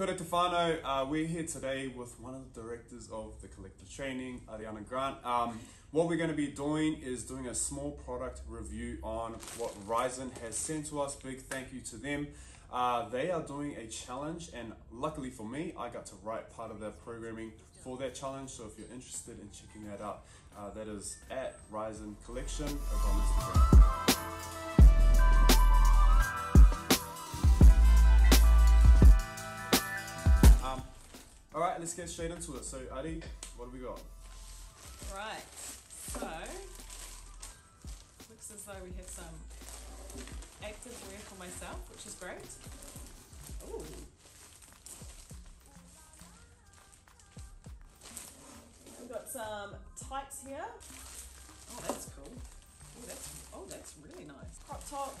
Kia ora te whānau, uh, we're here today with one of the directors of the collective training, Ariana Grant. Um, what we're going to be doing is doing a small product review on what RYZN has sent to us. Big thank you to them. Uh, they are doing a challenge, and luckily for me, I got to write part of their programming for that challenge. So if you're interested in checking that out, uh, that is at RYZN Collection on Instagram. All right, let's get straight into it. So, Adi, what do we got? Right, so looks as though we have some active wear for myself, which is great. Ooh. We've got some tights here. Oh, that's cool. Oh, that's oh, that's really nice. Crop top.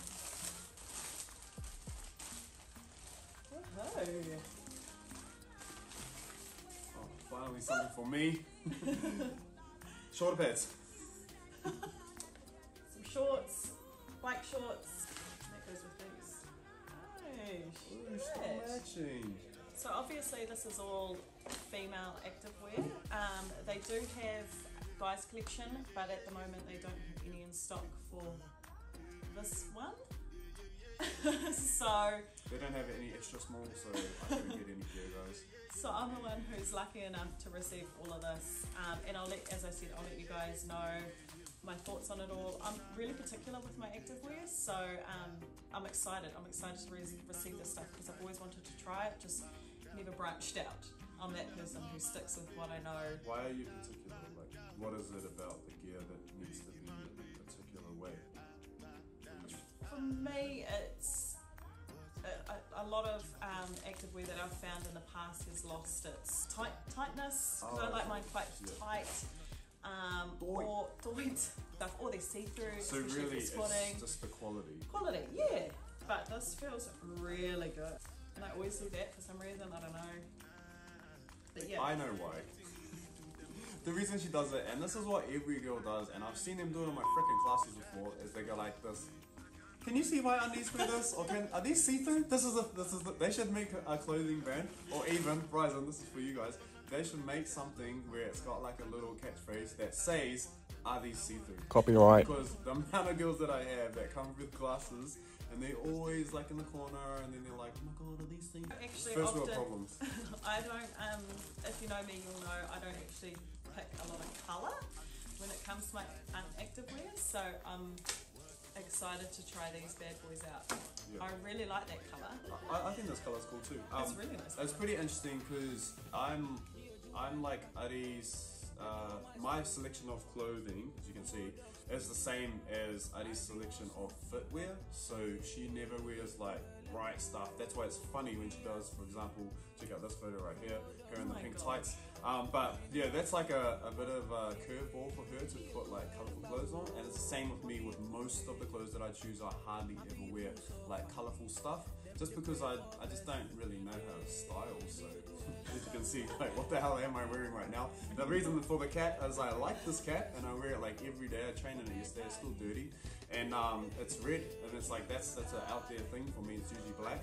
Whoa. Finally something for me. Shoulder pads. Some shorts, bike shorts. That goes with these. Oh, Ooh, matching. So obviously this is all female activewear. Um, they do have guys collection, but at the moment they don't have any in stock for this one. so, They don't have any extra small, so I couldn't get any gear, guys. so I'm the one who's lucky enough to receive all of this, um, and I'll let, as I said, I'll let you guys know my thoughts on it all. I'm really particular with my activewear, so um, I'm excited. I'm excited to re- receive this stuff because I've always wanted to try it, just never branched out. I'm that person who sticks with what I know. Why are you particular? Like, what is it about the gear that For me, it's a, a, a lot of um, activewear that I've found in the past has lost its tight tightness. 'cause I Oh, like mine quite yeah. tight. Um, Doit. or doit, like all these see-through, So really, it's just the quality. Quality, yeah. But this feels really good. And I always do that for some reason, I don't know. But yeah. I know why. the reason she does it, and this is what every girl does, and I've seen them do it in my freaking classes before, is they go like this. Can you see my undies through this? Or can are these see-through? This is a this is the, they should make a clothing brand, or even RYZN. This is for you guys. They should make something where it's got like a little catchphrase that says, "Are these see-through?" Copyright. Because the amount of girls that I have that come with glasses and they always like in the corner and then they're like, oh my god, are these things? Actually, First world often- problems. I don't, um, if you know me, you'll know I don't actually pick a lot of colour when it comes to my um, activewear. So I'm excited to try these bad boys out. Yeah. I really like that colour. I, I think this color's cool too. Um, It's really nice It's pretty interesting because I'm, I'm like Ari's. Uh, my selection of clothing, as you can see, is the same as Ari's selection of footwear. So she never wears like bright stuff. That's why it's funny when she does, for example, check out this photo right here, her in the Oh my pink God. tights. Um, but yeah, that's like a, a bit of a curveball for her to put like colorful clothes on, and it's the same with me. With most of the clothes that I choose, I hardly ever wear like colorful stuff, just because I I just don't really know how to style. So as you can see, like what the hell am I wearing right now? The reason for the cat is I like this cat and I wear it like every day. I train in it yesterday. It's still dirty, and um, it's red, and it's like that's that's an out there thing for me. It's usually black.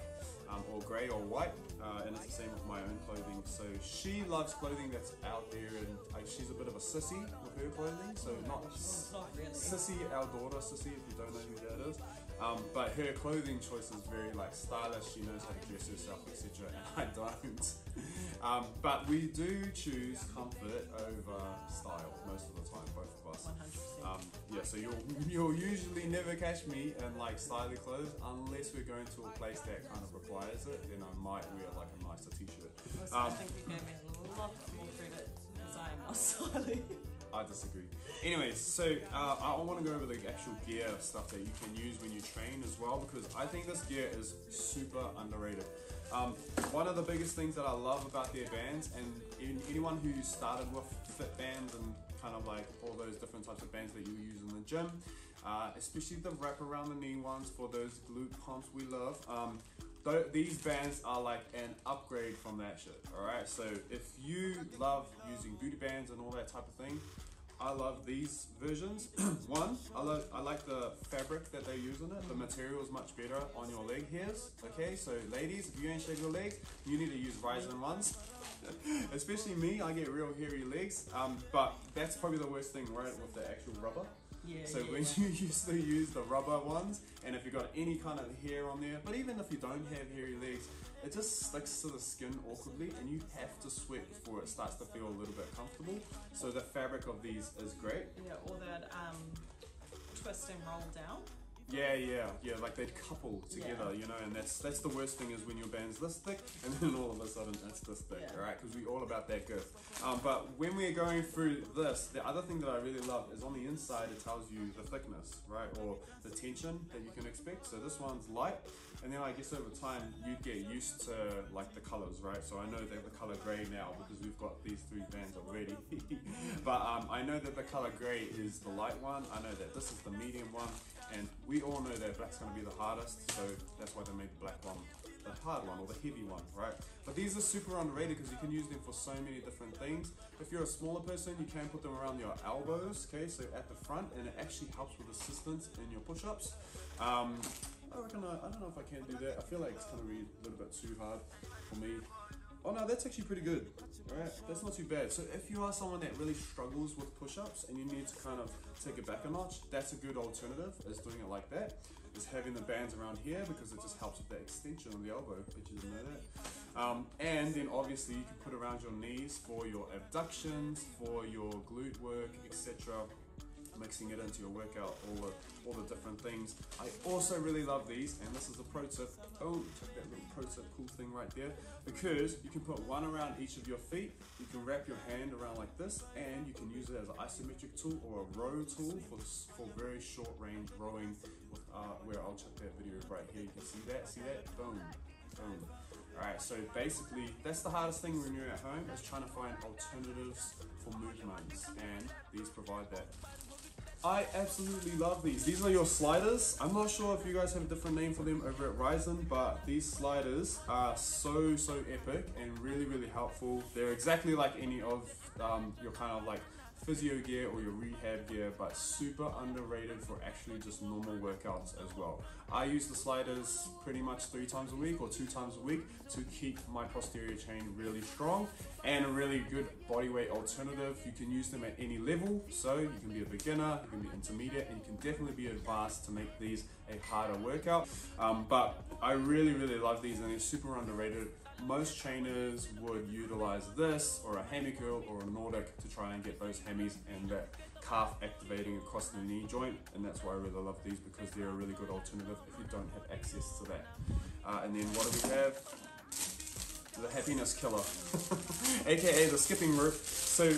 Um, or grey or white, uh, and it's the same with my own clothing. So she loves clothing that's out there, and she's a bit of a sissy with her clothing. So not Not really. Sissy, our daughter, Sissy, if you don't know who that is. Um, but her clothing choice is very like stylish. She knows how to dress herself, etc. And I don't. Um, but we do choose comfort over style most of the time, both of us. 100%. Um, yeah, so you'll you'll usually never catch me in like stylish clothes unless we're going to a place that kind of requires it. Then I might wear like a nicer t-shirt. Also, Um, I think you gave me a lot more credit because I am not styling. I disagree. Anyways, so uh, I want to go over the actual gear stuff that you can use when you train as well because I think this gear is super underrated. Um, one of the biggest things that I love about their bands, and anyone who started with fit bands and kind of like all those different types of bands that you use in the gym, uh, especially the wrap around the knee ones for those glute pumps we love. Um, th- these bands are like an upgrade from that shit. All right, so if you love using booty bands and all that type of thing, I love these versions. One, I, I like the fabric that they use in it. The material is much better on your leg hairs. Okay, so ladies, if you ain't shaved your legs, you need to use RYZN ones. Especially me, I get real hairy legs. Um, but that's probably the worst thing, right, with the actual rubber. Yeah. So yeah, when yeah. you used to use the rubber ones, and if you've got any kind of hair on there, but even if you don't have hairy legs, it just sticks to the skin awkwardly, and you have to sweat before it starts to feel a little bit comfortable. So the fabric of these is great. Yeah, or that um, twist and roll down. Yeah, yeah, yeah. Like they'd couple together, Yeah. you know, and that's that's the worst thing is when your band's this thick, and then all of a sudden it's this thick, Yeah. right? Because we're all about that girth. Um, but when we're going through this, the other thing that I really love is on the inside it tells you the thickness, right, or the tension that you can expect. So this one's light, and then I guess over time you'd get used to like the colors, right? So I know that the color gray now because we've got these three bands already. but um, I know that the color gray is the light one. I know that this is the medium one, and we all know that black's going to be the hardest. So that's why they made the black one the hard one or the heavy one, right? But these are super underrated because you can use them for so many different things. If you're a smaller person, you can put them around your elbows, okay, so at the front, and it actually helps with assistance in your push-ups. Um, I reckon I, I don't know if I can do that. I feel like it's kind of a little bit too hard for me. Oh no, that's actually pretty good. Alright, that's not too bad. So if you are someone that really struggles with push-ups and you need to kind of take it back a notch, that's a good alternative is doing it like that. Is having the bands around here because it just helps with the extension of the elbow. Bet you didn't know that. Um, and then obviously you can put around your knees for your abductions, for your glute work, etc mixing it into your workout, all the all the different things. I also really love these, and this is a pro tip. Oh, check that little pro tip cool thing right there. Because you can put one around each of your feet, you can wrap your hand around like this, and you can use it as an isometric tool or a row tool for for very short range rowing. With, uh, where I'll check that video right here. You can see that. See that? Boom, boom. Alright, so basically that's the hardest thing when you're at home is trying to find alternatives for movements and these provide that. I absolutely love these. These are your sliders. I'm not sure if you guys have a different name for them over at RYZN, but these sliders are so, so epic and really, really helpful. They're exactly like any of um, your kind of like physio gear or your rehab gear, but super underrated for actually just normal workouts as well. I use the sliders pretty much three times a week or two times a week to keep my posterior chain really strong and a really good bodyweight alternative. You can use them at any level, so you can be a beginner, you can be intermediate, and you can definitely be advanced to make these a harder workout. Um, but I really, really love these and they're super underrated. Most trainers would utilize this or a hammy curl or a Nordic to try and get those hammies and that calf activating across the knee joint. And that's why I really love these because they're a really good alternative if you don't have access to that. Uh, and then what do we have? The happiness killer, aka the skipping rope. So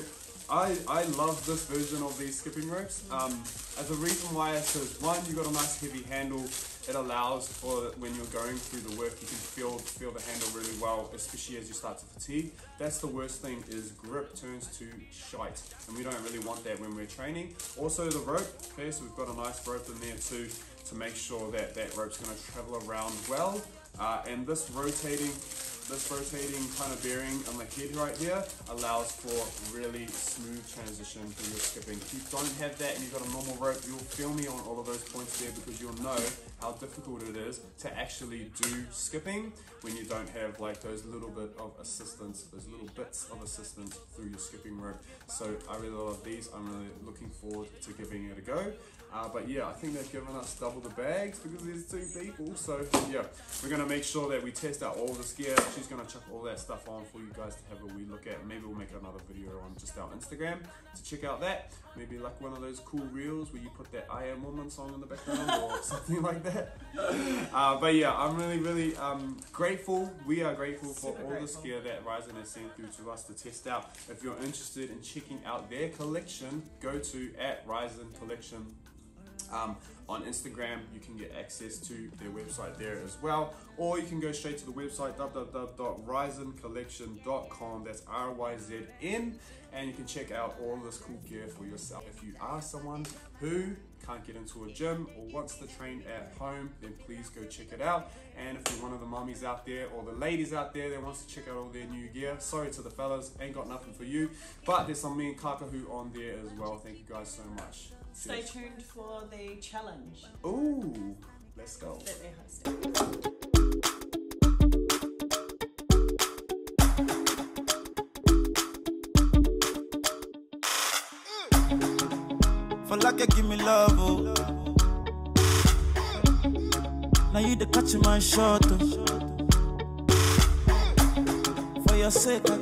I, I love this version of these skipping ropes. Um, as the reason why is because one, you've got a nice heavy handle. It allows for when you're going through the work, you can feel feel the handle really well, especially as you start to fatigue. That's the worst thing is grip turns to shite, and we don't really want that when we're training. Also the rope. Okay, so we've got a nice rope in there too to make sure that that rope's going to travel around well. Uh, and this rotating this rotating kind of bearing on the head right here allows for really smooth transition through your skipping. If you don't have that and you've got a normal rope, you'll feel me on all of those points there because you'll know how difficult it is to actually do skipping when you don't have like those little bit of assistance, those little bits of assistance through your skipping rope. So I really love these. I'm really looking forward to giving it a go. Uh, but yeah, I think they've given us double the bags because there's two people. So yeah, we're gonna make sure that we test out all this gear. She's gonna chuck all that stuff on for you guys to have a wee look at. Maybe we'll make another video on just our Instagram to check out that. Maybe like one of those cool reels where you put that I Am Woman song in the background or something like that. Uh, but yeah, I'm really, really um, grateful. We are grateful for Super all this grateful. gear that RYZN has sent through to us to test out. If you're interested in checking out their collection, go to at RYZN Collection um, on Instagram, you can get access to their website there as well, or you can go straight to the website www.ryzncollection.com. That's R Y Z N, and you can check out all this cool gear for yourself. If you are someone who can't get into a gym or wants to train at home, then please go check it out. And if you're one of the mummies out there or the ladies out there that wants to check out all their new gear, sorry to the fellas, ain't got nothing for you. But there's some me and Kakahu on there as well. Thank you guys so much. Stay tuned for the challenge Ooh, let's go. Like you give me love, oh. Now you the catch my shot, oh. For your sake, I go.